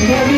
Yeah.